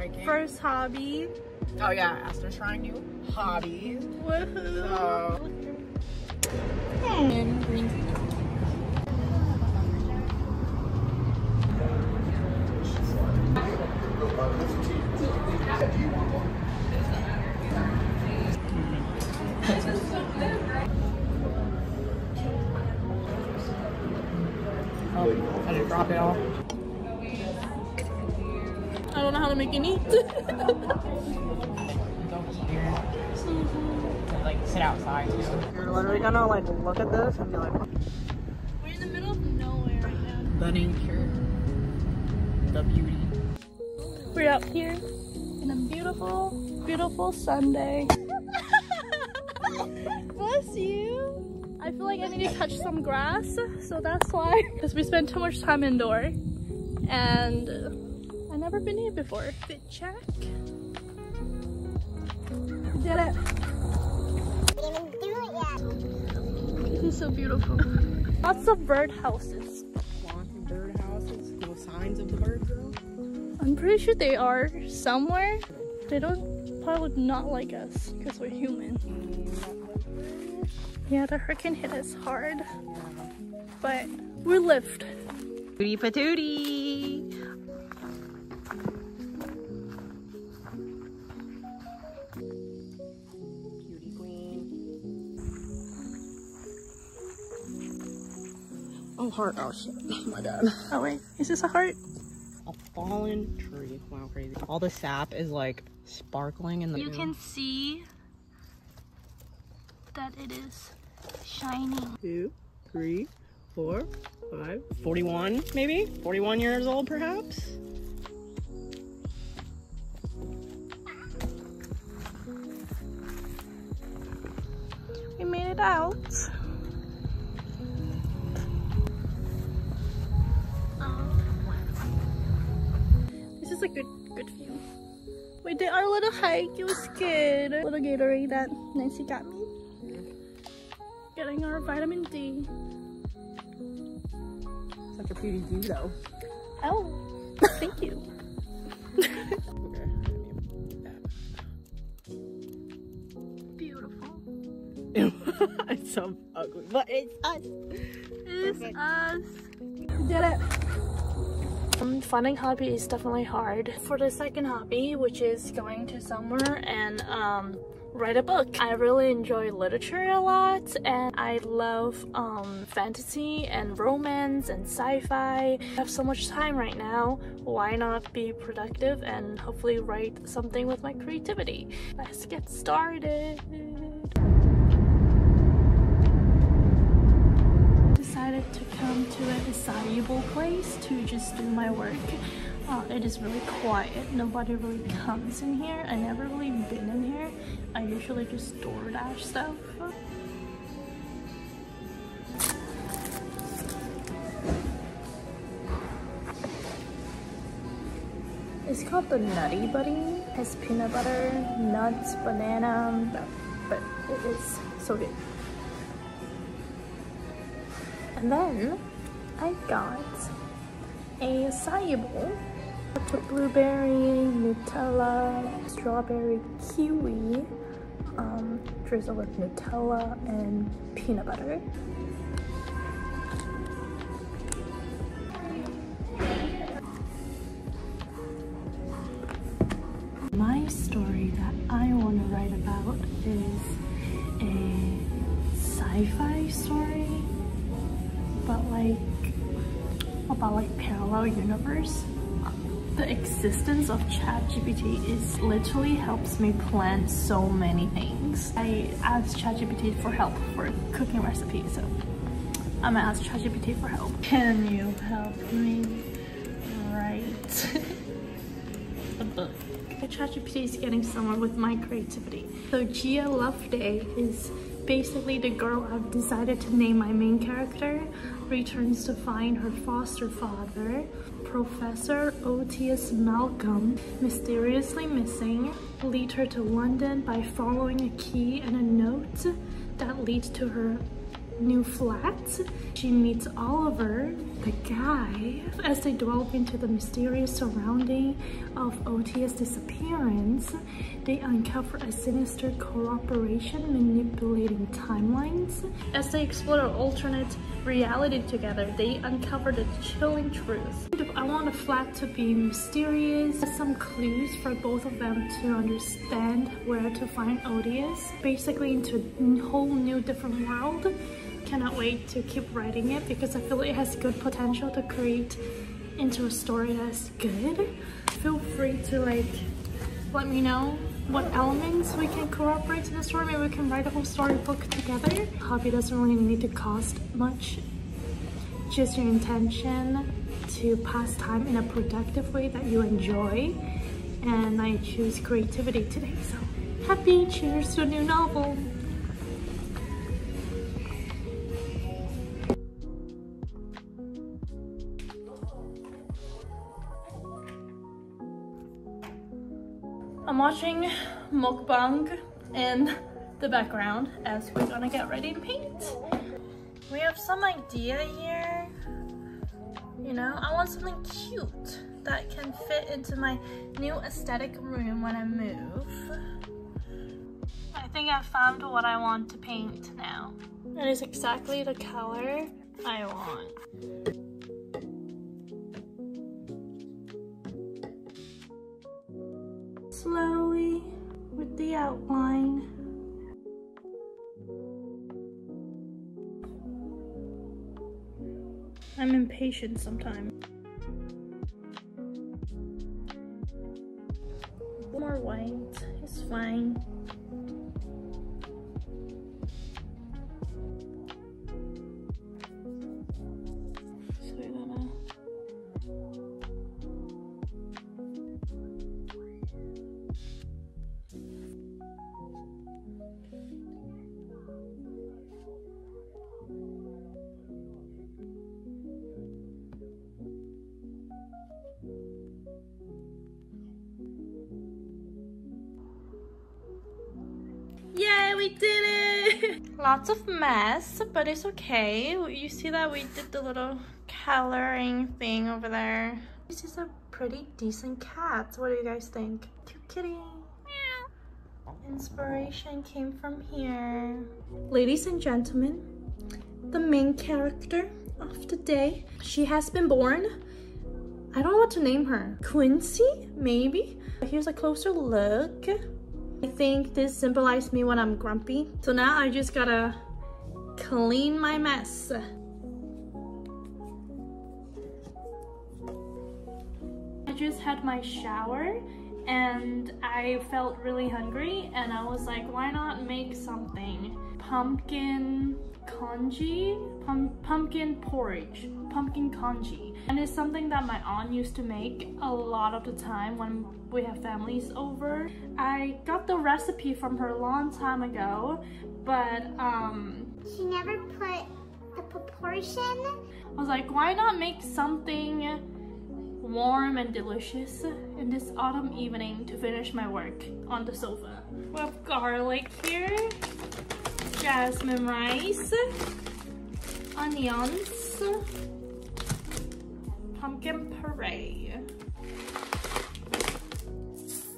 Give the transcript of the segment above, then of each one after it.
hiking. first hobby. Oh yeah, Esther's trying new hobbies. Woohoo! So, and green tea. Oh, I didn't drop it all. like sit outside too. You're literally gonna like look at this and be like, We're in the middle of nowhere right now. the nature, the beauty. We're out here in a beautiful, beautiful Sunday. Bless you. I feel like I need to touch some grass, so that's why. Because we spend too much time indoor, and uh, I've never been here before. Fit check. Did it. This is so beautiful. Lots of bird houses. Bird houses, no signs of the birds though. I'm pretty sure they are somewhere. They don't probably would not like us because we're human. Yeah, the hurricane hit us hard, but we lived. Tootie patootie. Oh, heart. Oh, shit. Oh, my bad. Oh wait, is this a heart? A fallen tree. Wow, crazy. All the sap is like sparkling in the You can see that it is shining. two, three, four, five, 41 maybe? 41 years old perhaps? We made it out. Did our little hike. It was good. Little Gatorade that Nancy got me. Getting our vitamin D. Such a pretty view though. Oh, thank you. Beautiful. it's so ugly, but it's us. It's Perfect. us. Did it. Um, finding hobby is definitely hard. For the second hobby, which is going to somewhere and um, write a book. I really enjoy literature a lot and I love um, fantasy and romance and sci-fi. I have so much time right now. Why not be productive and hopefully write something with my creativity? Let's get started. decided to come to a place to just do my work. Uh, it is really quiet. Nobody really comes in here. I never really been in here. I usually just DoorDash stuff. It's called the Nutty Buddy. It has peanut butter, nuts, banana, but it is so good. And then I got a bowl with blueberry, Nutella, strawberry, kiwi, um, drizzle with Nutella and peanut butter. My story that I want to write about is a sci-fi story but like about like parallel universe the existence of ChatGPT is literally helps me plan so many things. I asked ChatGPT for help for cooking recipes, so I'm gonna ask ChatGPT for help. Can you help me write a book? ChatGPT is getting somewhere with my creativity. So Gia Love Day is basically the girl I've decided to name my main character returns to find her foster father, Professor Otis Malcolm, mysteriously missing, lead her to London by following a key and a note that leads to her new flat. She meets Oliver, the guy, as they delve into the mysterious surrounding of Otis's disappearance. They uncover a sinister cooperation manipulating timelines. As they explore an alternate reality together, they uncover the chilling truth. I want the flat to be mysterious, some clues for both of them to understand where to find Odious, basically into a whole new different world cannot wait to keep writing it because I feel it has good potential to create into a story that's good. Feel free to like let me know what elements we can cooperate in the story. Maybe we can write a whole storybook together. Hobby doesn't really need to cost much. Just your intention to pass time in a productive way that you enjoy. And I choose creativity today, so happy cheers to a new novel. Watching mukbang in the background as we're gonna get ready to paint. We have some idea here. You know, I want something cute that can fit into my new aesthetic room when I move. I think I found what I want to paint now. It is exactly the color I want. Slowly with the outline. I'm impatient sometimes. We did it! Lots of mess, but it's okay. You see that we did the little coloring thing over there. This is a pretty decent cat. What do you guys think? Cute kitty. Inspiration came from here. Ladies and gentlemen, the main character of the day. She has been born. I don't know what to name her. Quincy, maybe? Here's a closer look. I think this symbolizes me when I'm grumpy. So now I just gotta clean my mess. I just had my shower and I felt really hungry and I was like, why not make something? Pumpkin congee, Pum pumpkin porridge, pumpkin congee. And it's something that my aunt used to make a lot of the time when we have families over. I got the recipe from her a long time ago, but um... She never put the proportion. I was like, why not make something warm and delicious in this autumn evening to finish my work on the sofa. We have garlic here jasmine rice, onions, pumpkin puree.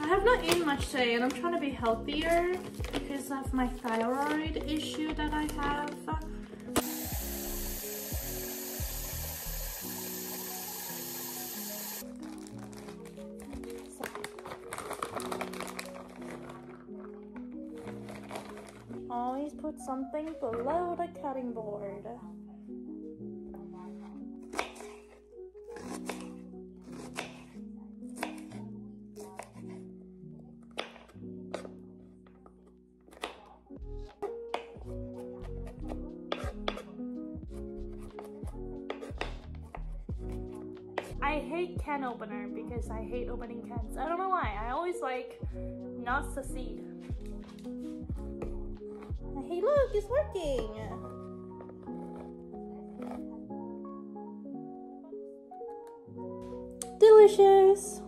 I have not eaten much today and I'm trying to be healthier because of my thyroid issue that I have. Always put something below the cutting board. I hate can opener because I hate opening cans. I don't know why. I always like not succeed. Hey, look, it's working. Delicious.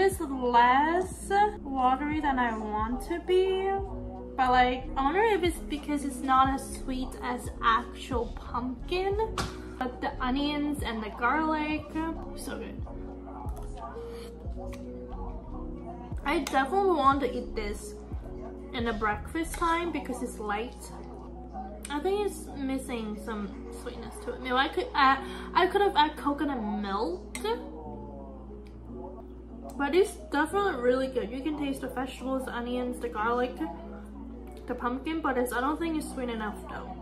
It is less watery than I want to be. But like, I wonder if it's because it's not as sweet as actual pumpkin. But the onions and the garlic, so good. I definitely want to eat this in the breakfast time because it's light. I think it's missing some sweetness to it. Maybe I could add, I could have added coconut milk. But it's definitely really good. You can taste the vegetables, the onions, the garlic, the pumpkin, but it's, I don't think it's sweet enough though.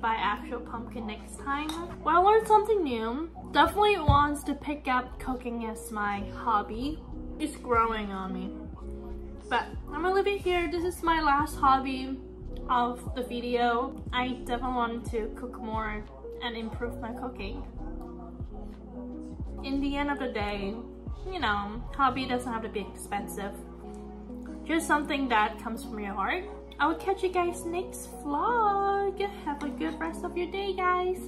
Buy actual pumpkin next time. Well, I learned something new. Definitely wants to pick up cooking as my hobby. It's growing on me. But I'm gonna leave it here. This is my last hobby of the video. I definitely want to cook more and improve my cooking. In the end of the day, you know, hobby doesn't have to be expensive. Just something that comes from your heart. I will catch you guys next vlog. Have a good rest of your day, guys.